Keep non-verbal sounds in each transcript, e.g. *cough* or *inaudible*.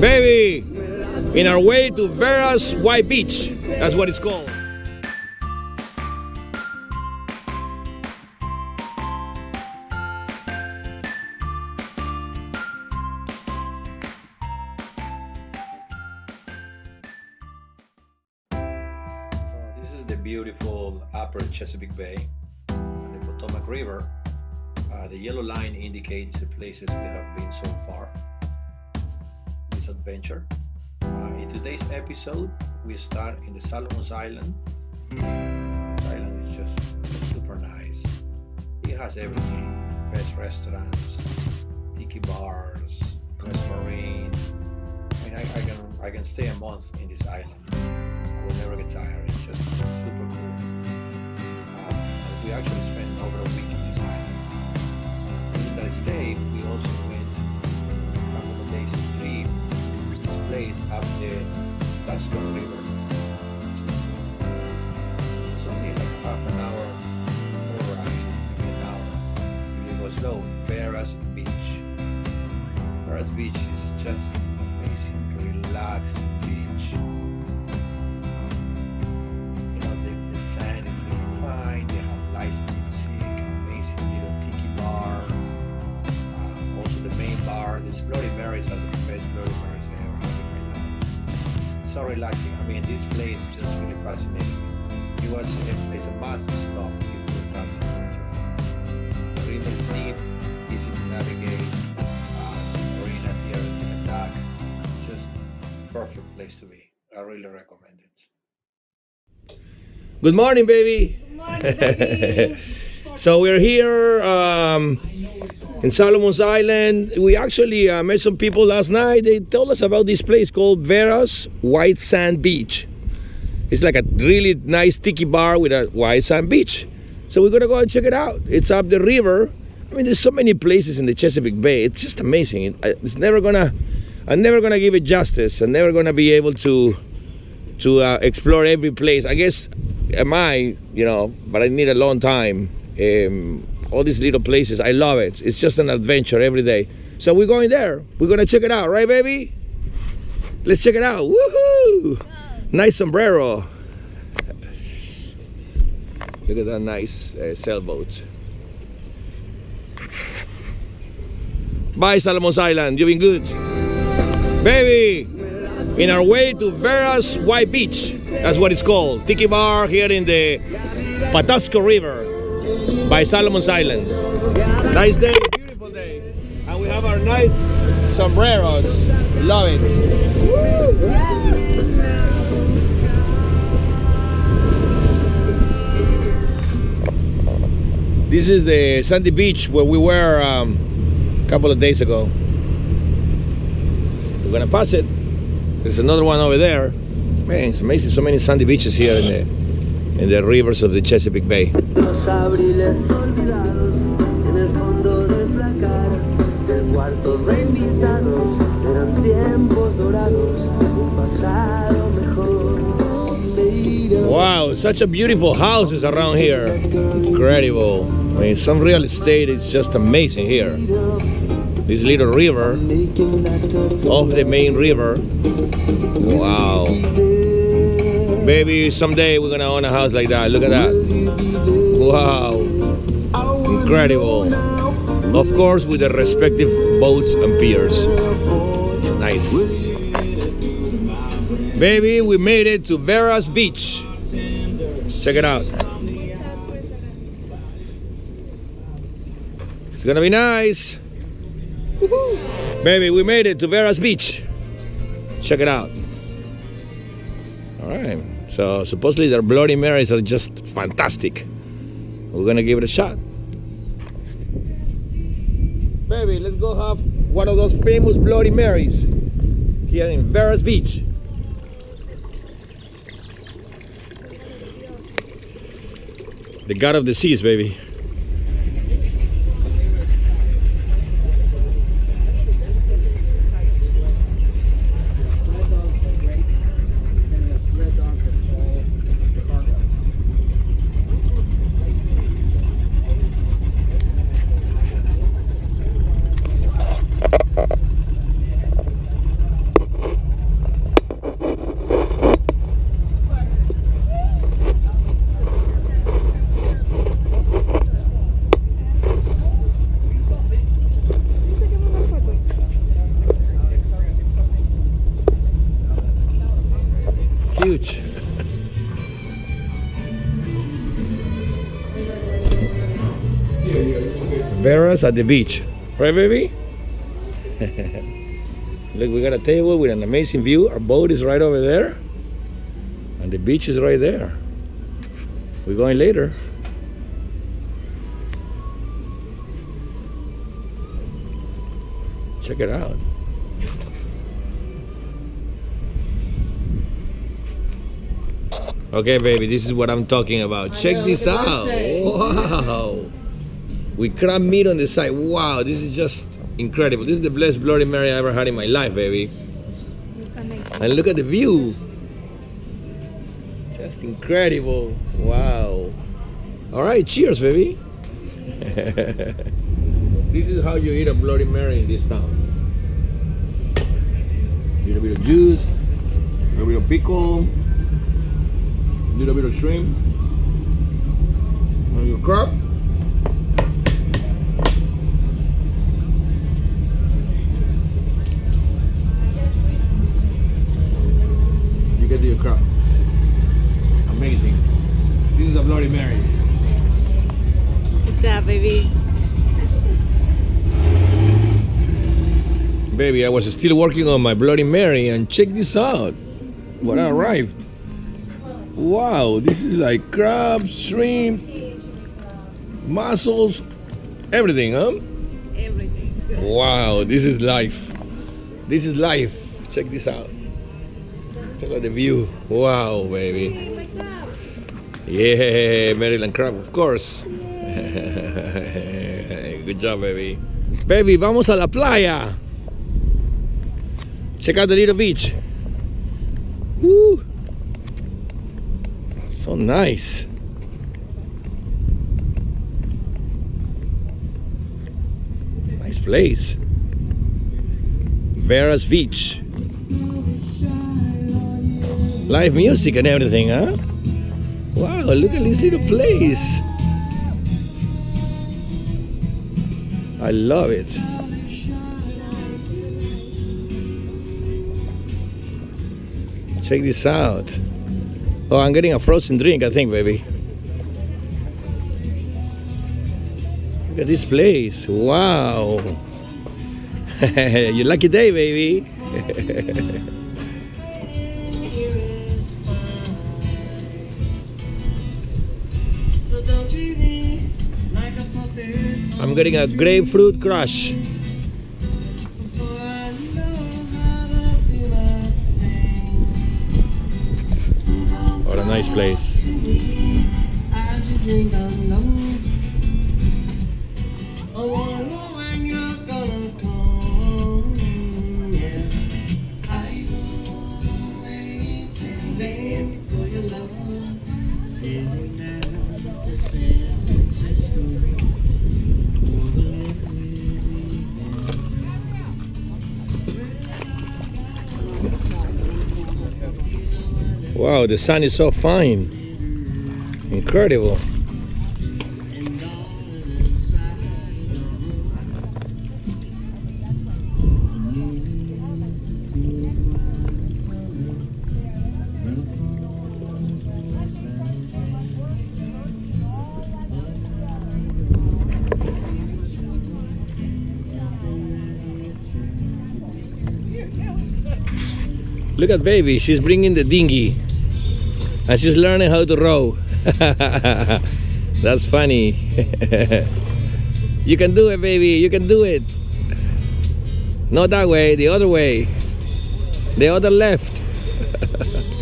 Baby, in our way to Vera's White Beach. That's what it's called. This is the beautiful upper Chesapeake Bay, the Potomac River. Uh, the yellow line indicates the places we have been so far. Adventure. Uh, in today's episode, we start in the Solomon's Island. This island is just super nice. It has everything: best restaurants, tiki bars, restaurant. I mean, I, I can I can stay a month in this island. I will never get tired. It's just super cool. Uh, we actually spent over a week in this island. In that stay, we also place up the Tuscan River. It's only like half an hour over actually, an hour. If you go slow, Veras Beach. Veras Beach is just amazing, relaxing beach. You know, the, the sand is really fine. They have live music, amazing little tiki bar. Uh, also, the main bar, these Bloody Marys are the best Bloody Marys ever So relaxing. I mean, this place is just really fascinating. It was a, it's a must stop if you're traveling to Manchester. The river is deep, easy to navigate. Uh, marina here, you can dock. Just perfect place to be. I really recommend it. Good morning, baby. Good morning, baby. *laughs* so we're here um, in Solomon's Island. We actually uh, met some people last night. They told us about this place called Vera's White Sand Beach. It's like a really nice tiki bar with a white sand beach. So we're gonna go and check it out. It's up the river. I mean, there's so many places in the Chesapeake Bay. It's just amazing. It- It's never gonna, I'm never gonna give it justice. I'm never gonna be able to, to uh, explore every place. I guess, am I? You know, but I need a long time. Um, all these little places, I love it. It's just an adventure every day. So we're going there. We're gonna check it out, right, baby? Let's check it out. Woohoo! Nice sombrero. Look at that nice uh, sailboat. Bye, Solomon's Island. You've been good. Baby, in our way to Vera's White Beach. That's what it's called. Tiki Bar here in the Patasco River by Solomon's Island. Nice day, beautiful day. And we have our nice sombreros. Love it. This is the sandy beach where we were um, a couple of days ago. We're gonna pass it. There's another one over there. Man, it's amazing. So many sandy beaches here in the in the rivers of the Chesapeake Bay. Abriles olvidados en el fondo del placar del cuarto de invitados eran tiempos dorados, un pasado mejor. Wow, such a beautiful houses around here. Incredible. I mean, some real estate is just amazing here. This little river off the main river. Wow. Maybe someday we're gonna own a house like that. Look at that. Wow. Incredible. Of course, with the respective boats and piers. Nice. Baby, we made it to Vera's Beach. Check it out. It's gonna be nice. Baby, we made it to Vera's Beach. Check it out. All right. So supposedly their Bloody Marys are just fantastic. We're gonna give it a shot. Baby, let's go have one of those famous Bloody Marys here in Vera's Beach. The god of the seas, baby. At the beach. Right, baby? *laughs* Look, we got a table with an amazing view. Our boat is right over there. And the beach is right there. We're going later. Check it out. Okay, baby, this is what I'm talking about. Check know, this out. Wow. With crab meat on the side. Wow, this is just incredible. This is the best Bloody Mary I ever had in my life, baby. And look at the view. Just incredible. Wow. All right, cheers, baby. *laughs* this is how you eat a Bloody Mary in this town. A little bit of juice, a little bit of pickle, a little bit of shrimp, and your crab. Baby, I was still working on my Bloody Mary and check this out. What I arrived. Wow, this is like crab, shrimp, mussels, everything, huh? Everything. Wow, this is life. This is life. Check this out. Check out the view. Wow, baby. Yeah, Maryland crab, of course. *laughs* Good job, baby. Baby, vamos a la playa. Check out the little beach. Woo. So nice. Nice place. Vera's Beach. Live music and everything, huh? Wow, look at this little place. I love it. Check this out. Oh, I'm getting a frozen drink, I think, baby. Look at this place. Wow. *laughs* Your lucky day, baby. *laughs* I'm getting a grapefruit crush. Nice place. The sun is so fine. Incredible. Look at baby, she's bringing the dinghy and she's learning how to row. *laughs* That's funny. *laughs* you can do it, baby. You can do it. Not that way, the other way. The other left. *laughs*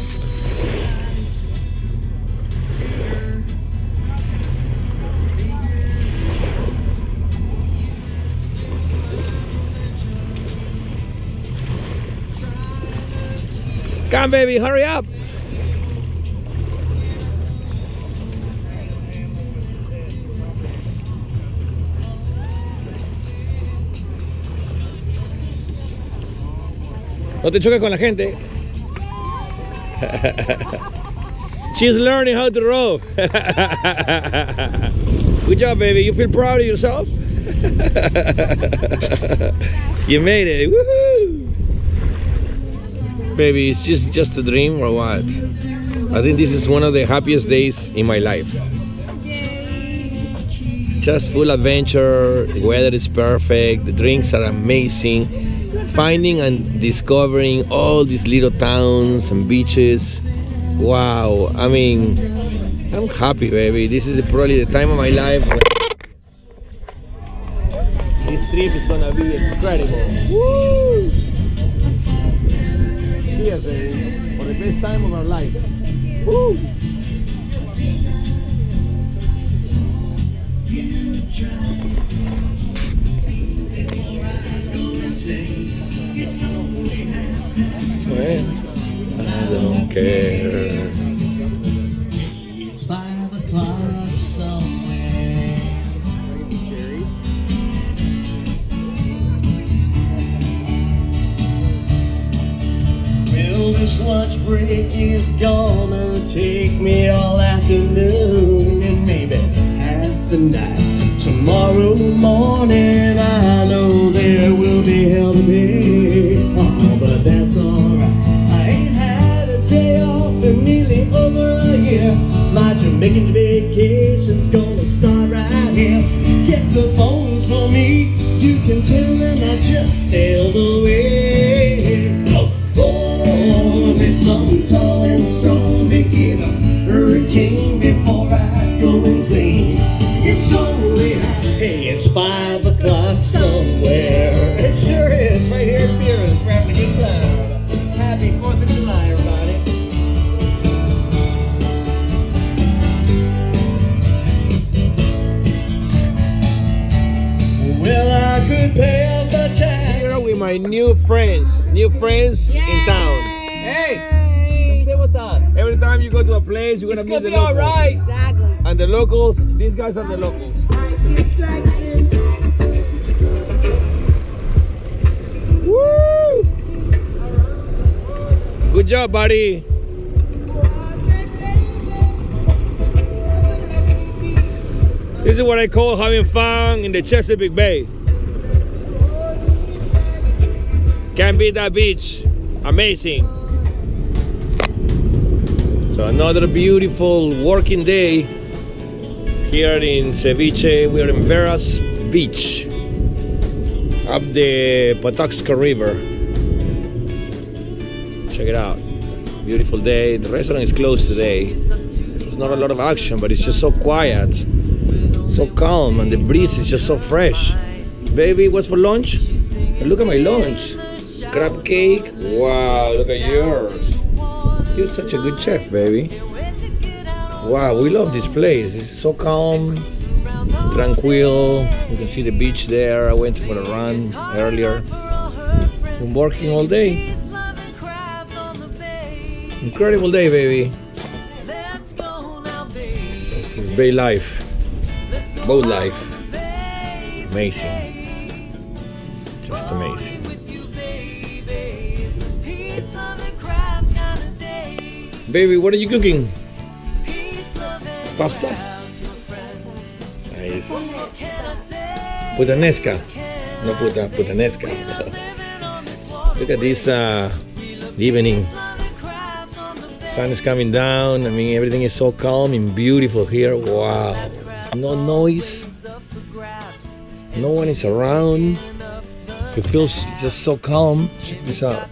Come, baby, hurry up. No te choques con la gente. She's learning how to row. Good job, baby. You feel proud of yourself? you made it. Woohoo! baby? It's just just a dream or what? I think this is one of the happiest days in my life. Just full adventure. The weather is perfect. The drinks are amazing. Finding and discovering all these little towns and beaches. Wow. I mean, I'm happy, baby. This is probably the time of my life. This trip is gonna be incredible. Woo! Cheers, baby. For the best time of our life. Woo! Don't care. It's five o'clock somewhere. Well, this lunch break is gonna take me all afternoon and maybe half the night. Tomorrow morning, I know there will be hell to pay. My vacation's gonna start right here. Get the phones from me. You can tell them I just sailed away. Oh, oh, something tall and strong making a hurricane before I go insane. New friends, new friends in town. Hey, say what's up. Every time you go to a place, you're gonna It's meet gonna the be all locals. right. Exactly. And the locals, these guys are the locals. Woo! Good job, buddy. This is what I call having fun in the Chesapeake Bay. Can't beat that beach. Amazing. So another beautiful working day here in Ceviche. We are in Veras Beach, up the Patuxent River. Check it out. Beautiful day. The restaurant is closed today. There's not a lot of action, but it's just so quiet, so calm, and the breeze is just so fresh. Baby, what's for lunch? Look at my lunch. Crab cake. Wow, look at yours. You're such a good chef, baby. Wow, we love this place. It's so calm, tranquil. You can see the beach there. I went for a run earlier. Been working all day. Incredible day, baby. It's bay life, boat life. Amazing. Just amazing. Baby, what are you cooking? Pasta? Nice. Putanesca. No puta, putanesca. *laughs* Look at this uh, evening. Sun is coming down. I mean, everything is so calm and beautiful here. Wow. There's no noise. No one is around. It feels just so calm. Check this out.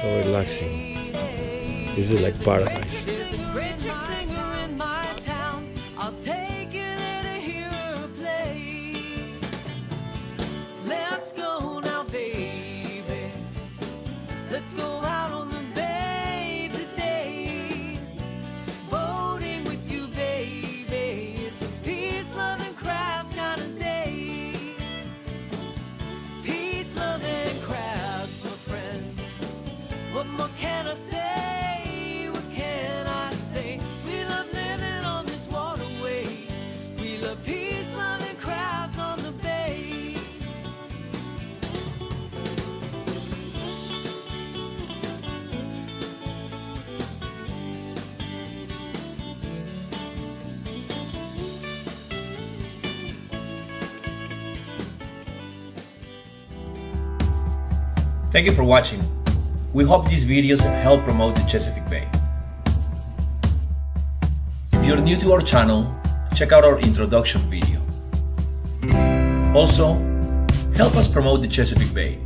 So relaxing. This is like paradise. Thank you for watching. We hope these videos help promote the Chesapeake Bay. If you're new to our channel, check out our introduction video. Also, help us promote the Chesapeake Bay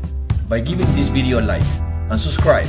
by giving this video a like and subscribe